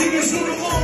Sing it to the Lord.